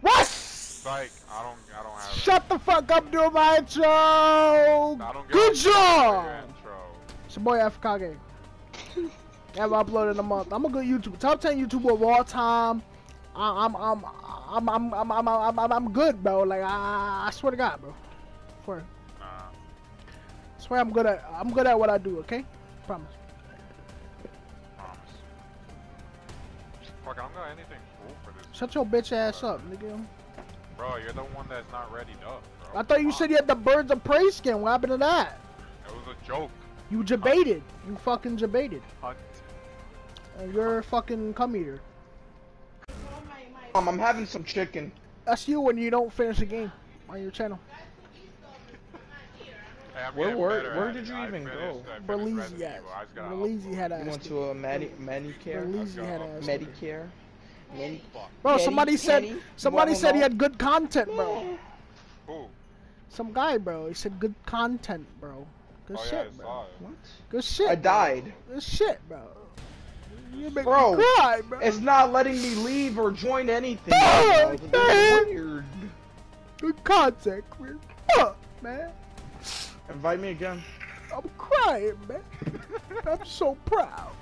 What? Psych. I don't. I don't have. Shut the fuck up, do my intro. it. I don't Good it. job. Intro. It's your boy FKG. Have uploaded in a month. I'm a good YouTuber. Top 10 YouTuber of all time. I- I'm I'm I'm I'm I'm I'm I'm, I'm, I'm good, bro. Like I, I swear to God, bro. Swear. Nah. Swear I'm good at I'm good at what I do. Okay. Promise. Promise. Fuck. I don't got anything cool for this. Shut your bitch ass up, nigga. Bro, you're the one that's not ready up, bro. I thought you said you had the Birds of Prey skin. What happened to that? It was a joke. You debated. You fucking debated. Hunt. And you're a fucking cum eater. Um, I'm having some chicken. That's you when you don't finish a game on your channel. Hey, I'm Where getting were- better where did you I even finished- go? I finished Belize Resident ass. Evil. I just gotta Belize had You went to a mani manicure. Belize had ass. Medicare. Medi Bro, Penny, somebody said Penny, somebody you said he had good content, bro. Who? Some guy, bro. He said good content, bro. Good Oh shit, I bro. What? Good shit. I bro. died. Good shit, bro. You make Bro, me cry, bro. It's not letting me leave or join anything. Oh, right man. weird. Good content, man. Fuck, man. Invite me again. I'm crying, man. I'm so proud.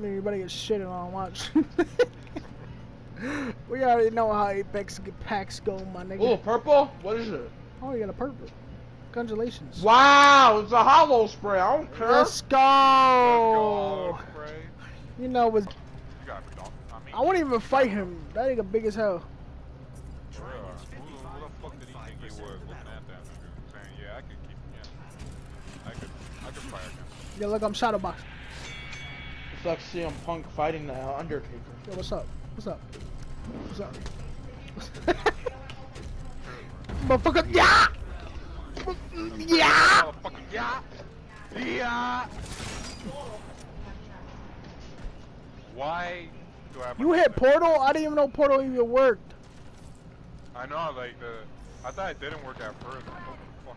Man, you better get shitted on. Watch. we already know how Apex packs go, my nigga. Oh, purple? What is it? Oh, you got a purple. Congratulations. Wow, it's a hollow spray. I don't care. Let's go. You know, was You got me, dog. I mean, I won't even fight him. That nigga big as hell. for. Who, who the fuck did he think he was looking at that nigga? Saying, yeah, I could keep him. Yeah. I could, I could fight against Yo, look, I'm Shadowbox. It's like CM Punk fighting the uh, Undertaker. Yo, what's up? What's up? What's up? Motherfucker, yeah! Yeah! Motherfucker, yeah! Yeah! Why do I have You hit? Portal? I didn't even know Portal even worked. I know, like, the... I thought it didn't work at first. What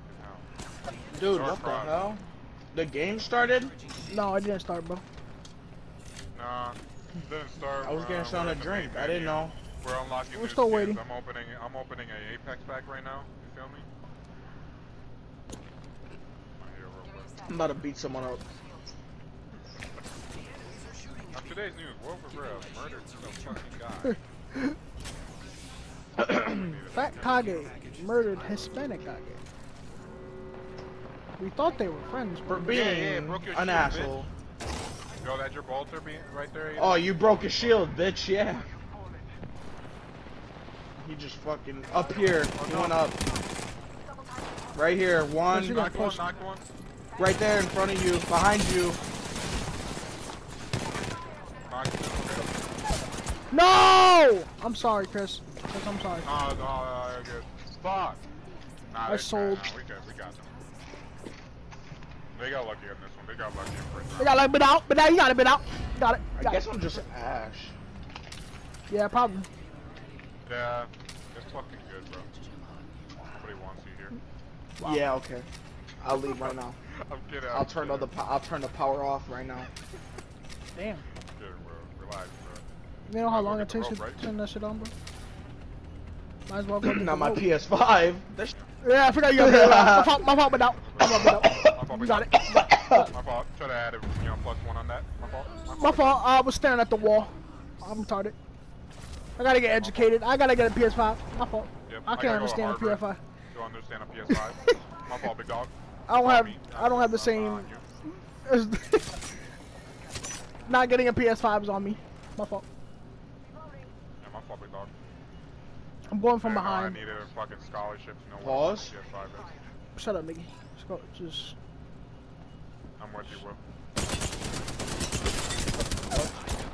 the fucking hell? Dude, Dark what the Cross. hell? The game started? No, I didn't start, bro. Nah, didn't start. I was getting uh, something we're in the drink. I didn't menu. know. We're unlocking We're still skins. waiting. I'm opening. I'm opening a Apex pack right now. You feel me? My hero real quick. I'm about to beat someone up. On today's news, Wolf Rivera murdered some fucking guy. Fat Kage murdered Hispanic Kage. We thought they were friends, For but being Yeah, yeah, an shield, asshole. Yo, that's your bolter being right there. Oh, you broke his shield, bitch, yeah. He just fucking up here. Oh, he went up. Right here, one. you got knocked one, pushed. knocked one. Right there in front of you, behind you. Knocked two. Okay. no! I'm sorry, Chris. Chris, I'm sorry. Oh, no, no, you're good. Fuck. Nah, I sold. Nah, we good. We got them. They got lucky on this one. They got lucky in first I round. got like bit out, bit out, you got it, bit out. Got it. I Got guess it. I'm just Ash. Yeah, probably. Yeah, it's fucking good, bro. Nobody wants you here. Yeah, okay. I'll leave right now. I'm kidding. I'll I'm turn kidding. the I'll turn the power off right now. Damn. I'm kidding, bro. Relax, bro. You know how Might as well long it takes to right? turn that shit on, bro? Might as well Not my rope. PS5. That's Yeah, I forgot you got out. My fault, my fault, bit out. My fault, bit out. My fault. You got it. My fault. Should have added, you know, plus one on that. My fault. My fault. I was staring at the wall. I'm retarded. I gotta get educated. I gotta get a PS5. My fault. Yep, I I can't go to understand a PS5. You understand a PS5? My fault, big dog. I don't have. I don't have the same. Not getting a PS5 is on me. My fault. Yeah, my fault, big dog. I'm going from I behind. I needed a fucking scholarship to know Pause. what a PS5 is. Shut up, nigga. Just go. Just. I'm with you, Will.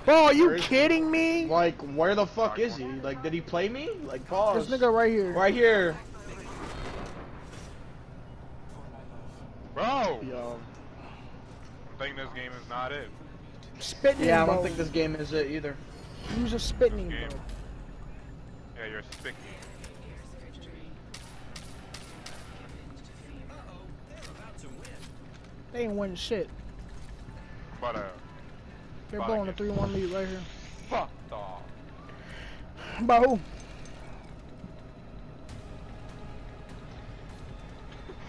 Bro, are you Where is he? kidding me? like, where the fuck is he? Like, did he play me? Like, pause. This nigga right here. Right here. Bro! Yo. I think this game is not it. Spitting, Yeah, I don't think this game is it either. You was just spitting, bro. Game. Yeah, you're sticky. They ain't winning shit. But uh, They're Fuck blowing a 3-1 lead right here. fuck off. By who?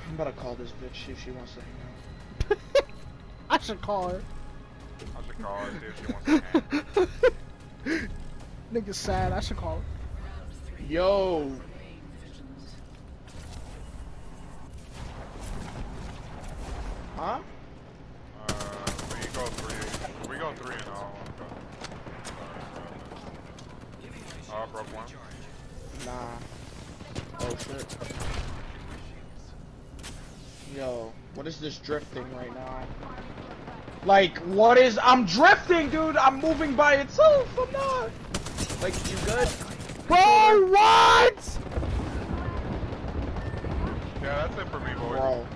I'm about to call this bitch, see if she wants to hang out. I should call her. I should call her see if she wants to hang. out. Nigga's sad. I should call her. Yo! Huh? Uh, we go three. We go three and all. Oh, I broke one. Nah. Oh shit. Yo, what is this drifting right now? Like, what is- I'm drifting, dude! I'm moving by itself! I'm not! Like, you good? Bro, what? Yeah, that's it for me, boys. Bro.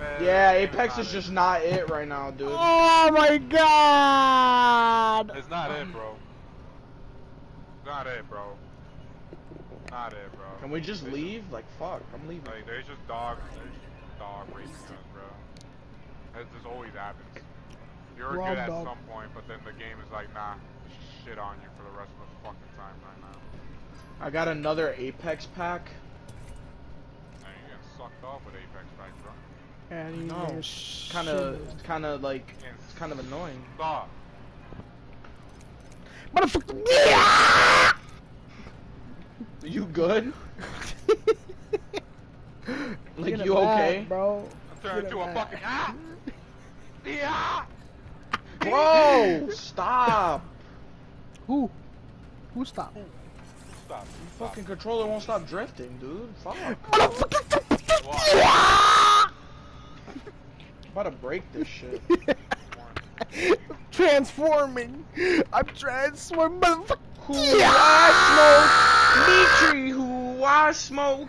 Eh, Yeah, Apex not is it. just not it right now, dude. Oh my god! It's not it, bro. Not it, bro. Not it, bro. Can we just They leave? Like, fuck, I'm leaving. Like, they just dog, they just dog raping us, bro. It just always happens. You're Wrong good at dog. some point, but then the game is like, nah, shit on you for the rest of the fucking time right now. I got another Apex pack. And you're getting sucked off with Apex back, bro. And you No, niggas Kind of, kind of like, it's kind of annoying. stop. Motherfucker. Yeah! You good? Like, Get it you back, okay? bro? I'm turning Get it into a back. fucking ah! Yeah! Bro, stop! Who? Who stopped? Stop. Stop. Fucking controller won't stop drifting, dude. Fuck. Motherfucker. Why? Yeah! about to break this shit. Transforming. I'm transforming. Motherfucker. Who I smoke? Mitri, who I smoke?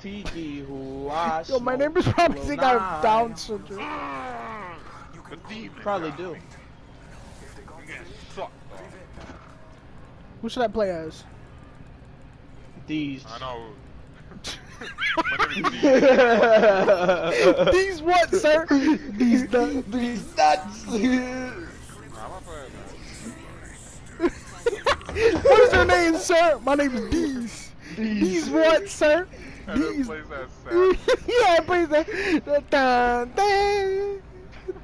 Tiki, who I smoke? Yo, my neighbors probably think I have Down syndrome. The demon. Probably got do. me. I'm getting sucked off. Who should I play as? These. I know. My name is Demon. These what, sir? These the These nuts. Nah, I'm not playing that. What is your name, sir? My name is Deez. Deez what, sir? And then Deez. plays that sound. yeah, please. uh, Dun, dun,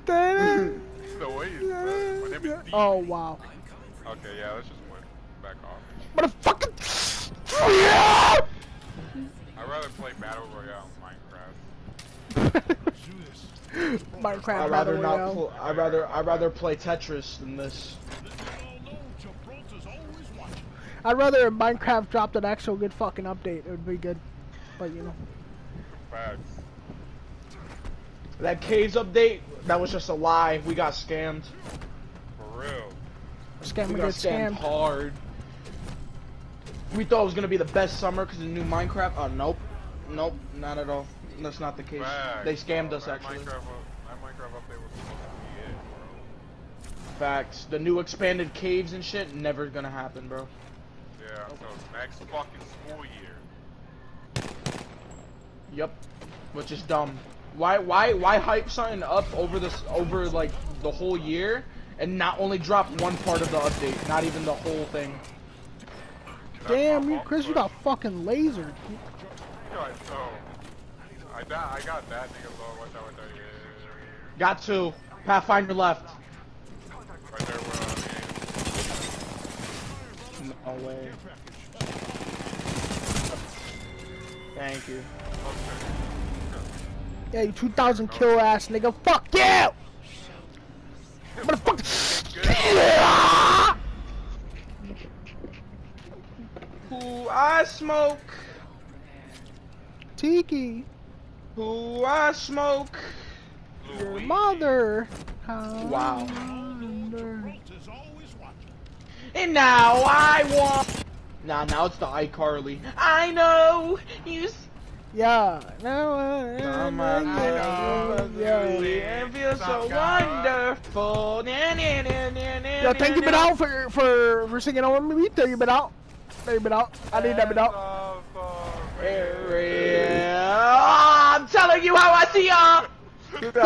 dun, The way you. My name is Demon. Oh wow. Okay, yeah, let's just win. Back off. Motherfucker. Yeah! I'd rather play Battle Royale in Minecraft. Minecraft I'd Battle rather not. Royale. Pl- I'd rather. I'd rather play Tetris than this. I'd rather Minecraft dropped an actual good fucking update. It would be good. But you know. Facts. That caves update. That was just a lie. We got scammed. For real. Scam We we got get scammed scammed. hard. We thought it was gonna be the best summer because of the new Minecraft. Oh nope, nope, not at all. That's not the case. Facts, They scammed bro. us actually. Minecraft, Minecraft update was supposed to be it. Facts. The new expanded caves and shit never gonna happen, bro. Yeah, so next fucking school year. Yep. Which is dumb. Why why why hype something up over this over like the whole year and not only drop one part of the update, not even the whole thing. Damn, you Chris, you got fucking lasered. Yo, I- I, I got that nigga low. Watch out, watch out. Yeah, Got two. Pathfinder left. Right there where No way. Thank you. Yeah, you 2,000 kill ass nigga. Fuck you! Motherfucker. Who I smoke. Tiki, Who I smoke. your mother. How Wow. wonder- And now I want. Nah, now it's the iCarly. I know you. s- Yeah. No, uh, Come uh, on, yeah, yeah. It feels so wonderful. Na, na, na, na, na, Yo, thank you, na, bit na. out for for for singing over me. Thank you, bit Name it out. I need that out. I'm telling you how I see y'all. Wake up,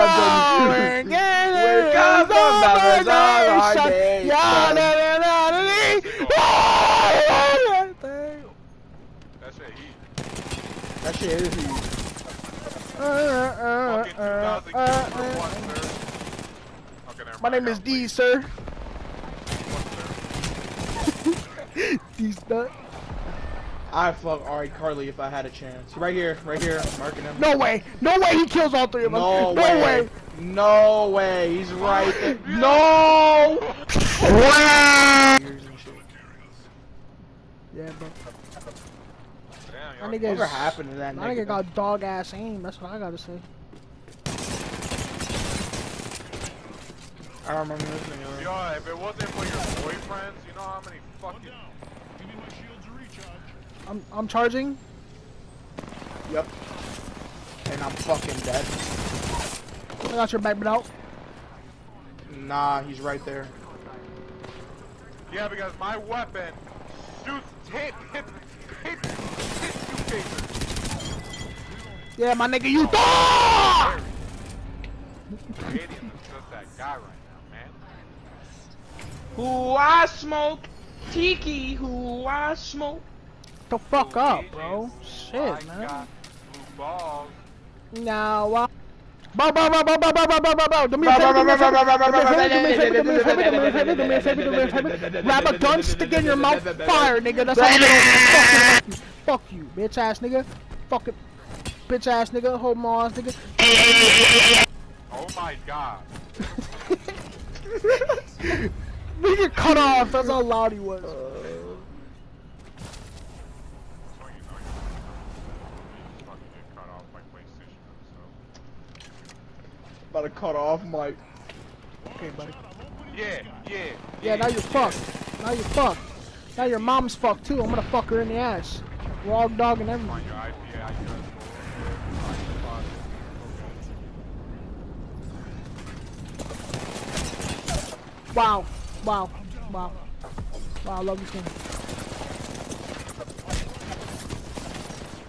members of our nation. That shit is heat. My name is D, sir. What, sir? D stud. I fuck Alright Carly if I had a chance. Right here, right here, I'm marking him. No way. No way he kills all three of us. No, No way. way. No way. He's right there. No! Yeah, bro. Damn, My y'all- nigga Whatever is- happened to that My nigga? nigga got dog ass aim. That's what I gotta say. I don't remember this nigga. Yo, if it wasn't for your boyfriends, you know how many fucking I'm I'm charging. Yep. And I'm fucking dead. I got your back out. Nah, he's right there. Yeah, because my weapon shoots hit hit hit hit suitcases. Yeah, my nigga, you oh. dog. Canadian is just that guy right now, man. Who I smoke? Tiki, who I smoke? The fuck Blue up, Ages, bro. I Shit, man. got blue balls. Now, uh, Bow, bow, bow, bow, bow, bow, bow, bow, bow, bow. Do me a favor, do me a favor, do me a favor, do me a favor, do me a favor, do me a favor, do me a favor, do me a favor. Grab a gun, stick it in your mouth, fire, nigga. That's how you do it. Fuck you, fuck you, bitch ass nigga. Fucking bitch ass nigga, homo ass nigga. Oh my god. We get cut off. That's how loud he was. So you know you fucking get cut off by PlayStation so. About to cut off Mike. Okay, buddy. Yeah, yeah. Yeah, now you're fucked. Now you're fucked. Now your mom's fucked too. I'm gonna fuck her in the ass. Raw dog and everything. On your IP address. Wow. Wow. Wow. Wow, I love this game.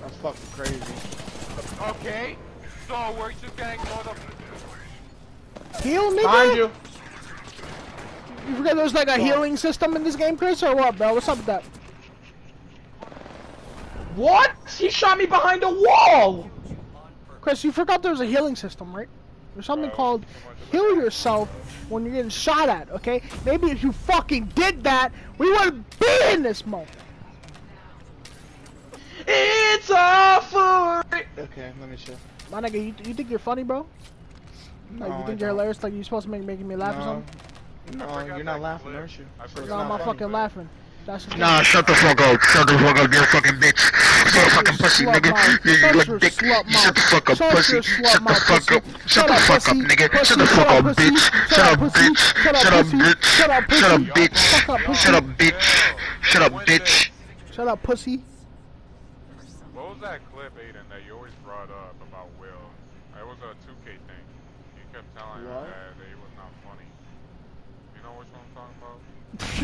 That's fucking crazy. Okay, so we're just getting mother. Heal, nigga? Behind you. You forget there's like a healing system in this game, Chris, or what, bro? What's up with that? What? He shot me behind a wall. Chris, you forgot there's a healing system, right? There's something Bro, called too much of heal yourself when you're getting shot at, okay? Maybe if you fucking did that, we would be in this moment. It's a for. Okay, let me chill. My nigga, you, you think you're funny, bro? No, Like, you I think you're don't. hilarious? Like, you're supposed to make making me laugh or something? no, you're not laughing, clip. aren't you? I So forgot it's No, not I'm not funny. fucking laughing. That's Nah, shut the fuck up. Shut the fuck up, you fucking bitch. Shut the fucking pussy, nigga. You Shut look your dick. Shut the fuck up, pussy. Shut the fuck up. Shut the fuck up, nigga. Shut the fuck up, up, bitch. Shut Shut up, up, bitch. Shut up, Shut up, pussy. bitch. Shut up, Shut up, pussy. bitch. Fuck up, pussy. Shut up, bitch. Shut up, bitch. Shut up, pussy. What was that clip, Aiden, that you always brought up about Will? It was a 2K thing. You kept telling What? him that he was not funny. You know which one I'm talking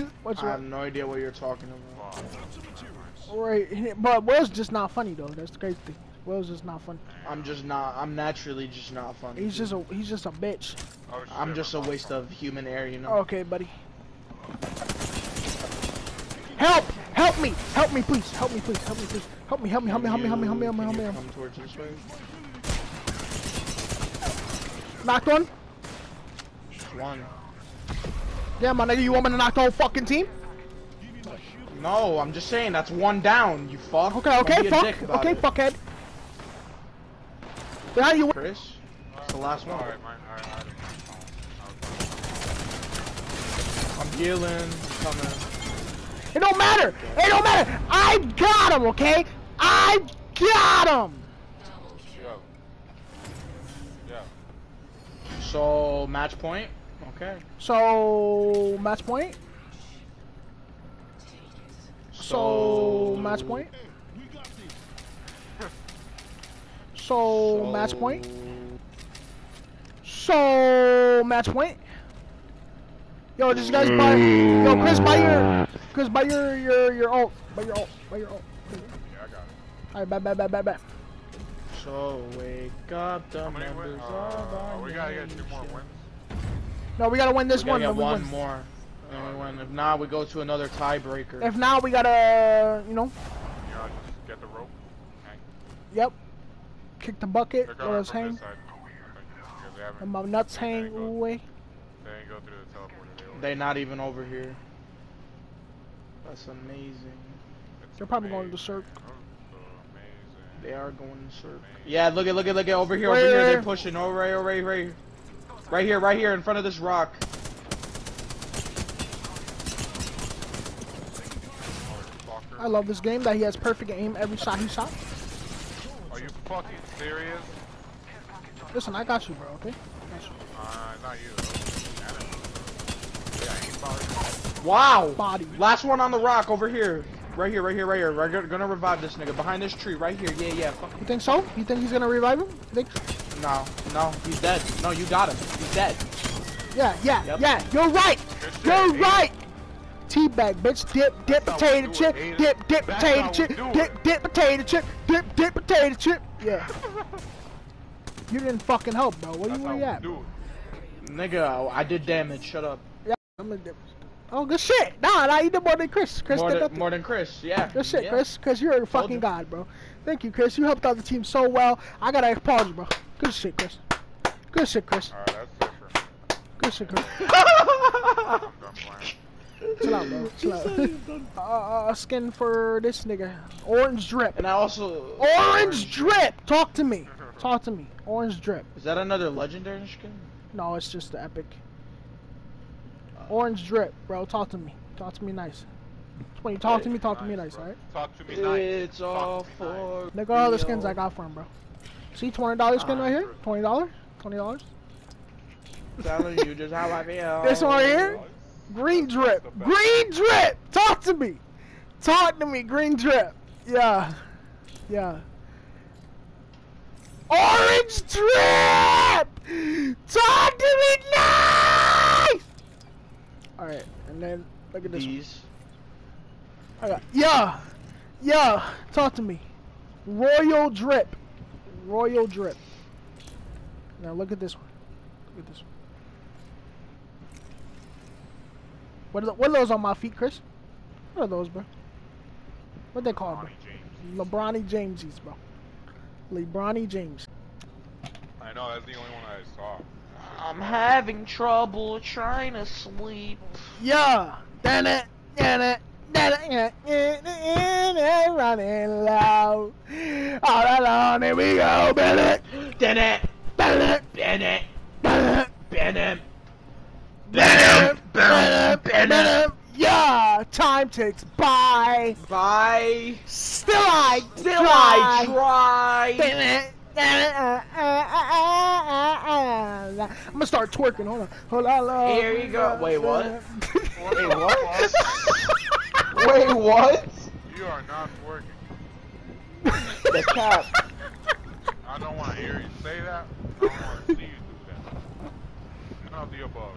about? What's I have no idea what you're talking about. Right, but Will's just not funny though. That's the crazy thing. Will's just not funny. I'm just not. I'm naturally just not funny. He's just a he's just a bitch. Oh, I'm just a waste of human air, you know. Okay, buddy. Help! Help me! Help me, please! Help me, please! Help me, please! Help me! Help me! Help me! Help me! Help me! Help me! Help me! Help me! Can Help me. Come towards this way. Knocked one. One. Yeah, my nigga, you want me to knock the whole fucking team? No, I'm just saying that's one down. You fuck. Okay, Don't okay, be a fuck. Okay, it. fuckhead. Behind you. Chris, it's the last one. Alright, mine. Alright, alright. I'm healing. Coming. It don't matter. It don't matter. I got him. Okay. I got him. Yo. Yo. So match point. Okay. So match point. So match point. So match point. So match point. Yo, just guys buy. Yo, Chris, buy your. Chris, buy your your your ult. Buy your ult. Buy your ult. Yeah, I got it. Alright, bet, bet, bet, bet, bet. So wake up the How many members wins? of Uh, our we gotta get two more nation. wins. No, we gotta win this we gotta one. get then we one win. more. And we win. If not, we go to another tiebreaker. If not, we gotta, you know, You know, just get the rope. Hang. yep. Kick the bucket, They're Let us hang. this side. Because they haven't- And my nuts they hang away. They ain't go through the teleporter. They, over- They not even over here. That's amazing. it's They're probably going to the amazing. circ. Oh, so amazing. They are going to circle. Yeah, look at look at look at over here, over here. Where? They're pushing. Oh right, oh right, right, right here, right here, in front of this rock. I love this game that he has perfect aim every shot he shot. Are you fucking serious? Listen, I got you, bro. Okay. I got you. Uh, not you. Yeah, ain't bothering. Wow. Body. Last one on the rock over here. Right here, right here, right here. We're gonna- gonna revive this nigga behind this tree, right here. Yeah, yeah. Fuck. You think so? You think he's gonna revive him? You think? No, no, he's dead. No, you got him. He's dead. Yeah, yeah, Yep. yeah. You're right. Shit, You're Aiden. right. Teabag, bitch. Dip, dip, That's potato chip. it, Dip, dip, That's potato chip. Dip, dip, potato chip. Dip, dip, potato chip. Yeah. You didn't fucking help, bro. Where That's you, how where we you at? do. Nigga, I did damage. Shut up. I'm gonna dip. Oh, good shit. Nah, nah, you did more than Chris. Chris More did than, more than Chris. Yeah. Good shit, yeah. Chris. Chris, you're a fucking you. god, bro. Thank you, Chris. You helped out the team so well. I gotta applaud you, bro. Good shit, Chris. Good shit, Chris. Alright, that's different. Good shit, Chris. I'm done playing. Chill out, bro. Chill out. uh, uh, skin for this nigga. Orange drip. And I also. Orange drip. Talk to me. Talk to me. Orange drip. Is that another legendary skin? No, it's just the epic. Orange drip, bro. Talk to me. Talk to me nice. When you talk to me, talk to me nice, bro. alright? Talk to me nice. It's all Talk to me for. Look at all the skins I got for him, bro. See, twenty dollars skin right here. Twenty dollars. Twenty dollars. Telling you just how I feel. This one right here. Green drip. Green drip. Talk to me. Talk to me. Green drip. Yeah. Yeah. Orange drip. Talk to me nice. All right, and then look at this. One. These. I got, yeah. Yeah. Talk to me. Royal drip. Royal drip. Now look at this one. Look at this one. What are, the, what are those on my feet, Chris? What are those, bro? What they called, bro? Ronnie James. LeBronny Jamesies, bro. LeBronny James. I know, that's the only one I saw. I'm having trouble trying to sleep. Yeah. Damn it. Damn it. Running loud. All alone, here we go, Bennett. Bennett, Bennett. Bennett, Bennett. Bennett. Bennett. Bennett. Bennett. Yeah. Time ticks by. Bye. Still I. Still I try. Bennett. I'm gonna start twerking. Hold on. Hold on. Here you go. Wait? What Wait, what? fuck? Wait, what? You are not working. The cap. I don't want to hear you say that. I don't want to see you do that. None of the above.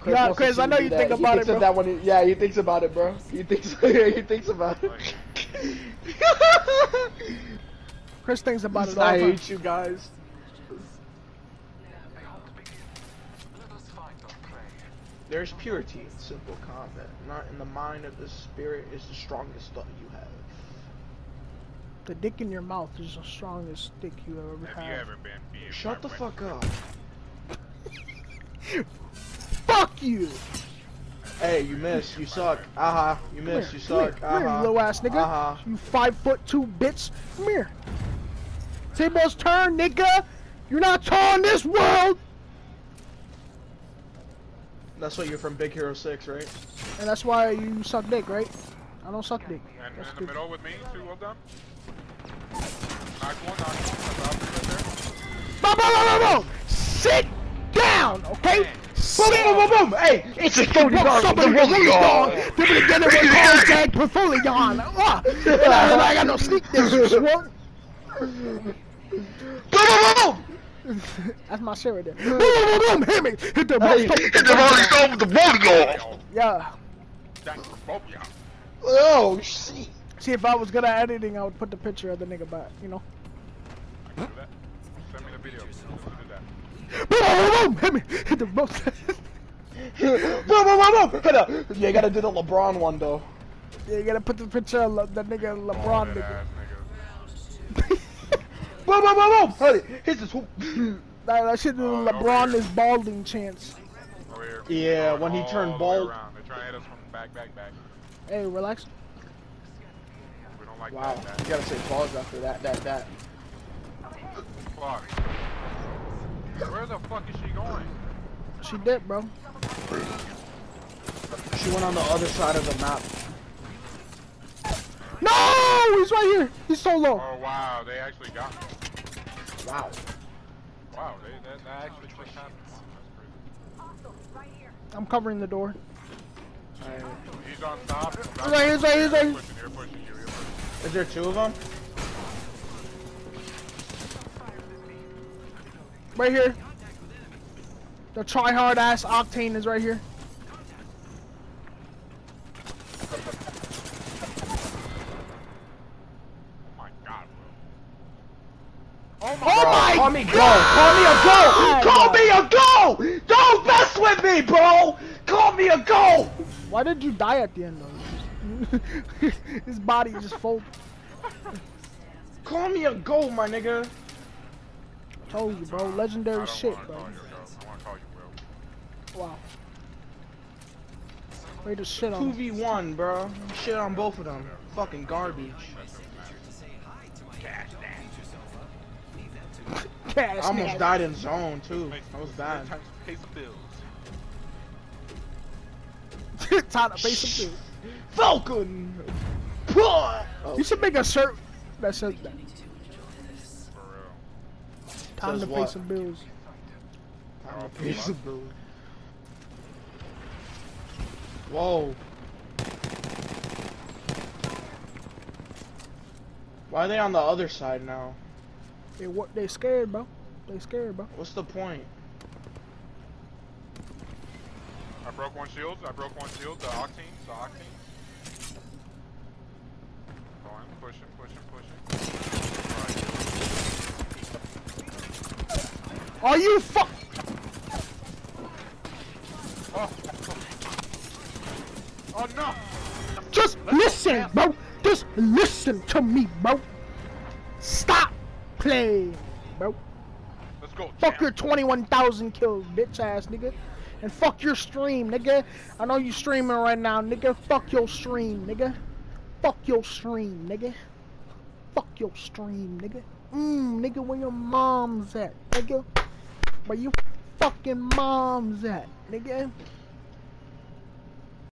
Chris Yeah, Chris, I know you that. think He about thinks it, of bro. That when he, yeah, he thinks about it, bro. He thinks. he thinks about it. Chris thinks about it all I the time. hate you guys. There's purity in simple combat. Not in the mind of the spirit is the strongest thought you have. The dick in your mouth is the strongest dick you ever Have you had. ever been beat Shut the by fuck up. Fuck you! Hey, you miss. You suck. Aha. You Come miss. here, You come here, suck. come here, Aha. you little ass nigga. Aha. You five foot two bitch. Come here. Table's turn, nigga. You're not tall in this world. That's what you're from Big Hero 6, right? And that's why you suck dick, right? I don't suck dick. And That's in the good. middle with me, two of them. Knock one, knock one. That's all right there. Boom, boom, boom, boom, boom. Sit down, okay? Sit Boom, boom, boom, boom! Hey! It's a phony Well, dog. somebody The was really really dog. gone. They would get it with contact Perfully gone. Ah, I, got no sneak this. Swore. Boom, boom, boom. That's my shit right there. Boom, boom, boom, boom. Hit me. Hit the Hey, box. Hit the rolling stone with the rolling dog. Yeah. Thanks for both of y'all. Oh, shit! See, if I was good at editing, I would put the picture of the nigga back, you know? I can do that. Boom, boom, boom, hit me. Hit the most. boom, boom, boom, boom. Hit up. Yeah, you gotta do the LeBron one though. yeah, you gotta put the picture of Le- the nigga LeBron Bald nigga. ass nigga. Boom, boom, boom, boom. Hit it. Hit this hoop. That, that shit is Oh, LeBron is balding chance. Yeah, when he turned bald. They're trying to hit us from back, back, back. Hey, relax. We don't like Wow, that. you gotta say pause after that, that, that. Fuck. Where the fuck is she going? She did, bro. She went on the other side of the map. No, he's right here. He's so low. Oh wow, they actually got me. Wow. Wow, they, that, that actually just happened. That's crazy. I'm covering the door. Alright. He's on top. He's right here, he's right here, he's right here. Pushing, you're pushing, you, you're pushing. Is there two of them? Right here. The try hard ass Octane is right here. Oh my god, Oh Bro, my call me go! God! Call me a go! Call me a go! Don't mess with me, bro! Call me a go! Why did you die at the end though? His body just folded. Call me a go, my nigga. I Told you, bro. bro. Legendary I shit, bro. Bro. I wanna call you, bro. Wow. Way to shit on. him. 2v1, bro. Shit on both of them. Fucking garbage. Cash I almost nasty. died in zone, too. That was bad. Time to pay some bills. Time to pay some bills. Falcon! Puh! You should make a shirt that says that. Time Says to pay what? some bills. Time to pay some bills. Whoa. Why are they on the other side now? They what? They scared, bro. They scared, bro. What's the point? I broke one shield. I broke one shield. The octane. The octane. Oh, Going, pushing, pushing, pushing. Alright, Are you fuck? Oh. Oh no! Just listen, bro. Just listen to me, bro. Your 21,000 kills, bitch ass nigga. And fuck your stream, nigga. I know you streaming right now, nigga. Fuck your stream, nigga. Fuck your stream, nigga. Fuck your stream, nigga. Mmm, nigga, where your mom's at, nigga? Where you fucking mom's at, nigga?